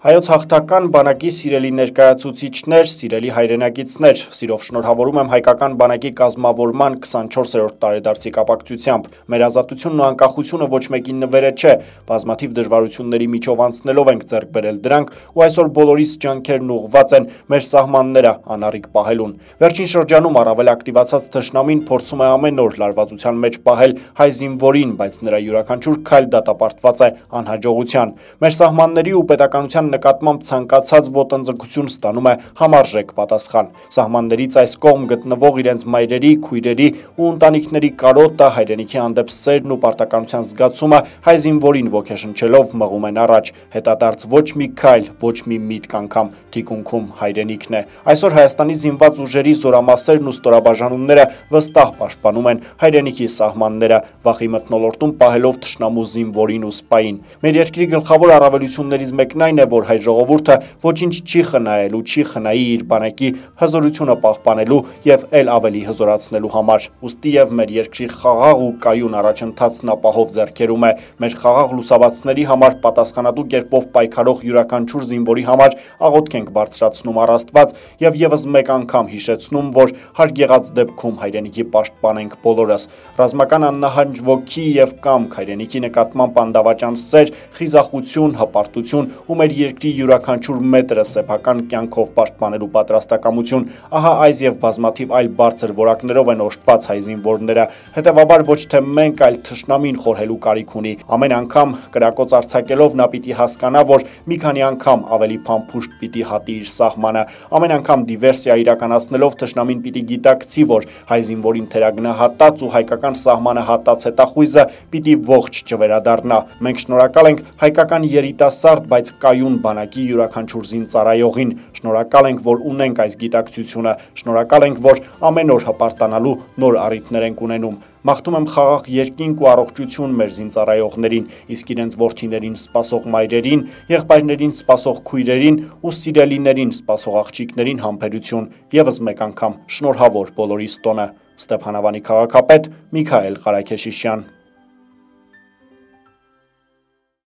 Հայոց հաղթական բանակի սիրելի ներկայացուցիչներ, սիրելի հայրենակիցներ, սիրով շնորհավորում եմ հայկական բանակի կազմավորման 24-րդ տարեդարձի կապակցությամբ։ Մեր ազատությունն ու անկախությունը ոչ մեկին նվերը չէ, բազմաթիվ դժվարությունների միջով անցնելով ենք ձեռք բերել դրանք, ու այսօր բոլորիս ջանքերն ուղղված են մեր սահմանները անառիկ պահելուն։ Վերջին շրջանում առավել ակտիվացած թշնամին փորձում է ամեն օր լարվածության մեջ պահել հայ զինվորին, բայց նրա յուրաքանչյուր քայլ դատապարտված է անհաջողության։ Մեր սահմանների ու պետականության նկատմամբ ցանկացած ոտնձգություն ստանում է համարժեք պատասխան։ Սահմաններից այս կողմ գտնվող իրենց մայրերի, քույրերի ու ընտանիքների կարոտը, հայրենիքի հանդեպ սերն ու պարտականության զգացումը հայ զինվորին ոգեշնչելով մղում են առաջ։ Հետադարձ ոչ մի քայլ, ոչ մի միտք անգամ թիկունքում հայրենիքն է։ Այսօր Հայաստանի զինված ուժերի զորամասերն ու ստորաբաժանումները վստահ պաշտպանում են հայրենիքի սահմանները, վախի մթնոլորտում պահելով թշնամու զինվորին ու սպային։ Մեր երկրի գլխավոր առավելություններից մեկն այն է, որ որ հայ ժողովուրդը ոչինչ չի խնայելու, չի խնայի իր բանակի հզորությունը պահպանելու եւ ել ավելի հզորացնելու համար։ Ոստի եւ մեր երկրի խաղաղ ու կայուն առաջընթացն ապահով ձեռքերում է։ Մեր խաղաղ լուսաբացների համար պատասխանատու կերպով պայքարող յուրաքանչյուր զինվորի համար աղոթք ենք բարձրացնում առ Աստված եւ եւս մեկ անգամ հիշեցնում, որ հարկ եղած դեպքում հայրենիքի պաշտպան ենք բոլորս։ Ռազմական աննահանջ ոգի եւ կամք հայրենիքի նկատմամբ անդավաճան սեր, խիզախություն, հպարտություն ու մեր երկրի յուրաքանչյուր մետրը սեփական կյանքով պաշտպանելու պատրաստակամություն, ահա այս եւ բազմաթիվ այլ բարձր որակներով են օժտված հայ զինվորները։ Հետևաբար ոչ թե մենք, այլ թշնամին խորհելու կարիք ունի։ Ամեն անգամ կրակոց արձակելով նա պիտի հասկանա, որ մի քանի անգամ ավելի փամփուշտ պիտի հատի իր սահմանը։ Ամեն անգամ դիվերսիա իրականացնելով թշնամին պիտի գիտակցի, որ հայ զինվորին թերագնահատած ու հայկական սահմանը հատած հետախույզը պիտի ողջ չվերադառնա։ Մենք շնորհակալ ենք հայկական երիտասարդ, բայց կայուն բանակի յուրաքանչուրզին ծառայողին։ Շնորհակալ ենք, որ ունենք այս գիտակցությունը, շնորհակալ ենք, որ ամեն օր հպարտանալու նոր առիթներ ենք ունենում։ Մաղթում եմ խաղաղ երկինք ու առողջություն մեր զինծառայողներին, իսկ իրենց ворթիներին սպասող մայրերին, եղբայրներին սպասող քույրերին ու սիրելիներին սպասող աղջիկներին համբերություն։ Եվս մեկ անգամ շնորհավոր բոլորիս տոնը։ Ստեփան Ավանի քաղաքապետ Միքայել Ղարաքեշիշյան